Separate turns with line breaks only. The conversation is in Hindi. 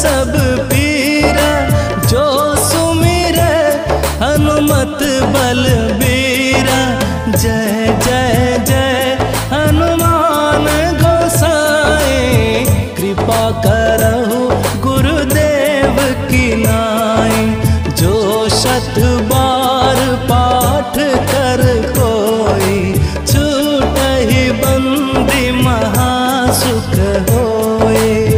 सब पीरा, जो सुमिर, हनुमत बल बीरा जय जय जय, हनुमान गोसाई। कृपा करो गुरुदेव की नाई। जो शत बार पाठ कर कोई, छूट ही बंदी महासुख होए।